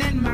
in my